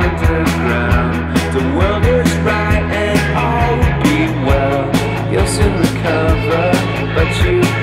underground. The world bright and all will be well. You'll soon recover, but you